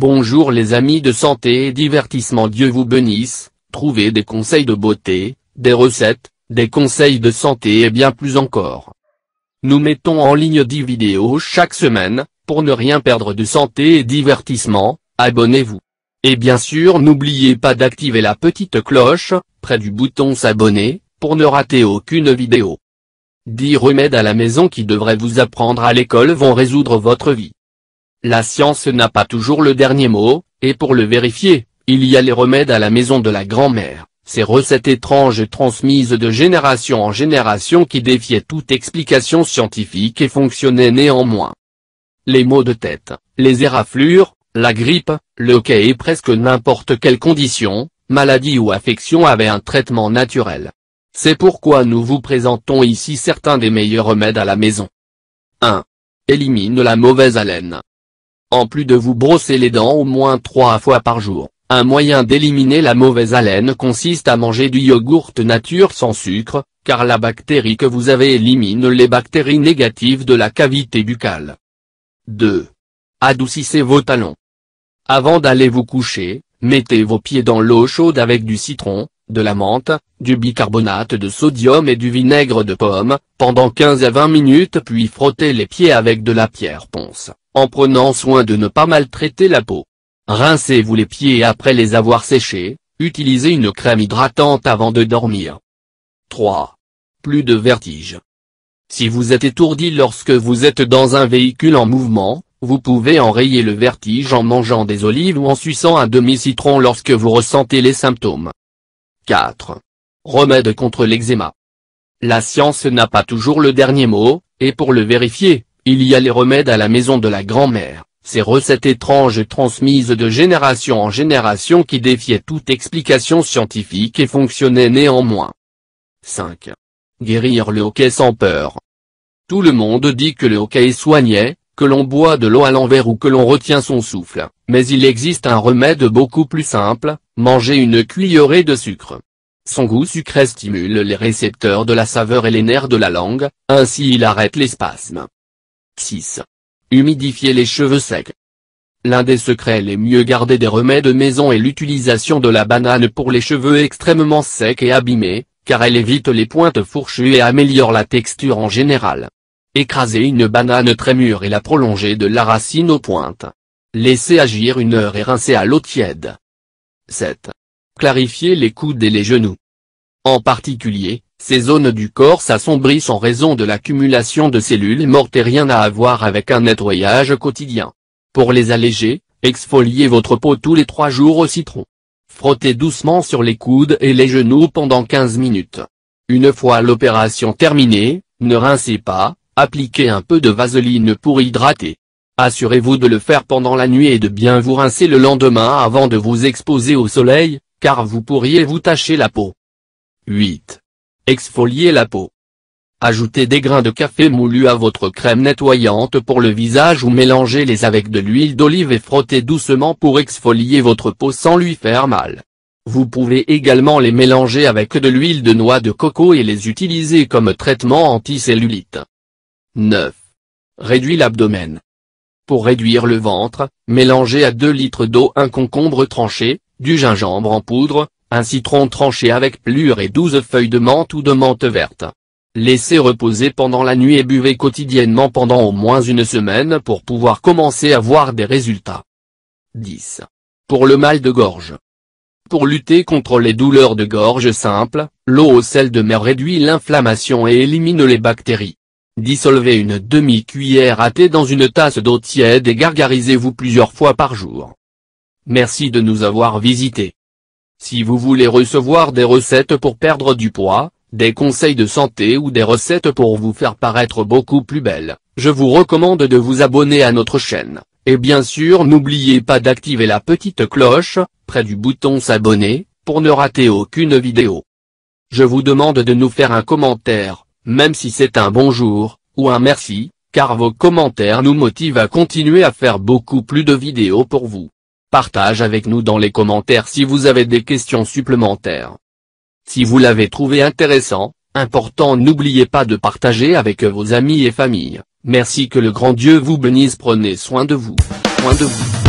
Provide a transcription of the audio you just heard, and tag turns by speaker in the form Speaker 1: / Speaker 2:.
Speaker 1: Bonjour les amis de santé et divertissement Dieu vous bénisse, trouvez des conseils de beauté, des recettes, des conseils de santé et bien plus encore. Nous mettons en ligne 10 vidéos chaque semaine, pour ne rien perdre de santé et divertissement, abonnez-vous. Et bien sûr n'oubliez pas d'activer la petite cloche, près du bouton s'abonner, pour ne rater aucune vidéo. 10 remèdes à la maison qui devraient vous apprendre à l'école vont résoudre votre vie. La science n'a pas toujours le dernier mot, et pour le vérifier, il y a les remèdes à la maison de la grand-mère, ces recettes étranges transmises de génération en génération qui défiaient toute explication scientifique et fonctionnaient néanmoins. Les maux de tête, les éraflures, la grippe, le hockey et presque n'importe quelle condition, maladie ou affection avaient un traitement naturel. C'est pourquoi nous vous présentons ici certains des meilleurs remèdes à la maison. 1. Élimine la mauvaise haleine. En plus de vous brosser les dents au moins trois fois par jour, un moyen d'éliminer la mauvaise haleine consiste à manger du yogourt nature sans sucre, car la bactérie que vous avez élimine les bactéries négatives de la cavité buccale. 2. Adoucissez vos talons. Avant d'aller vous coucher, mettez vos pieds dans l'eau chaude avec du citron, de la menthe, du bicarbonate de sodium et du vinaigre de pomme, pendant 15 à 20 minutes puis frottez les pieds avec de la pierre ponce en prenant soin de ne pas maltraiter la peau. Rincez-vous les pieds après les avoir séchés, utilisez une crème hydratante avant de dormir. 3. Plus de vertige. Si vous êtes étourdi lorsque vous êtes dans un véhicule en mouvement, vous pouvez enrayer le vertige en mangeant des olives ou en suçant un demi-citron lorsque vous ressentez les symptômes. 4. Remède contre l'eczéma. La science n'a pas toujours le dernier mot, et pour le vérifier, il y a les remèdes à la maison de la grand-mère, ces recettes étranges transmises de génération en génération qui défiaient toute explication scientifique et fonctionnaient néanmoins. 5. Guérir le hockey sans peur. Tout le monde dit que le hockey soignait, que l'on boit de l'eau à l'envers ou que l'on retient son souffle, mais il existe un remède beaucoup plus simple, manger une cuillerée de sucre. Son goût sucré stimule les récepteurs de la saveur et les nerfs de la langue, ainsi il arrête les spasmes. 6. Humidifier les cheveux secs. L'un des secrets les mieux gardés des remèdes maison est l'utilisation de la banane pour les cheveux extrêmement secs et abîmés, car elle évite les pointes fourchues et améliore la texture en général. Écraser une banane très mûre et la prolonger de la racine aux pointes. Laissez agir une heure et rincer à l'eau tiède. 7. Clarifier les coudes et les genoux. En particulier, ces zones du corps s'assombrissent en raison de l'accumulation de cellules mortes et rien à voir avec un nettoyage quotidien. Pour les alléger, exfoliez votre peau tous les trois jours au citron. Frottez doucement sur les coudes et les genoux pendant 15 minutes. Une fois l'opération terminée, ne rincez pas, appliquez un peu de vaseline pour hydrater. Assurez-vous de le faire pendant la nuit et de bien vous rincer le lendemain avant de vous exposer au soleil, car vous pourriez vous tacher la peau. 8. Exfolier la peau. Ajoutez des grains de café moulu à votre crème nettoyante pour le visage ou mélangez-les avec de l'huile d'olive et frottez doucement pour exfolier votre peau sans lui faire mal. Vous pouvez également les mélanger avec de l'huile de noix de coco et les utiliser comme traitement anticellulite. 9. Réduit l'abdomen. Pour réduire le ventre, mélangez à 2 litres d'eau un concombre tranché, du gingembre en poudre, un citron tranché avec plure et 12 feuilles de menthe ou de menthe verte. Laissez reposer pendant la nuit et buvez quotidiennement pendant au moins une semaine pour pouvoir commencer à voir des résultats. 10. Pour le mal de gorge. Pour lutter contre les douleurs de gorge simples, l'eau au sel de mer réduit l'inflammation et élimine les bactéries. Dissolvez une demi-cuillère à thé dans une tasse d'eau tiède et gargarisez-vous plusieurs fois par jour. Merci de nous avoir visités. Si vous voulez recevoir des recettes pour perdre du poids, des conseils de santé ou des recettes pour vous faire paraître beaucoup plus belle, je vous recommande de vous abonner à notre chaîne, et bien sûr n'oubliez pas d'activer la petite cloche, près du bouton s'abonner, pour ne rater aucune vidéo. Je vous demande de nous faire un commentaire, même si c'est un bonjour, ou un merci, car vos commentaires nous motivent à continuer à faire beaucoup plus de vidéos pour vous. Partage avec nous dans les commentaires si vous avez des questions supplémentaires. Si vous l'avez trouvé intéressant, important n'oubliez pas de partager avec vos amis et familles. Merci que le grand Dieu vous bénisse prenez soin de vous. Soin de vous.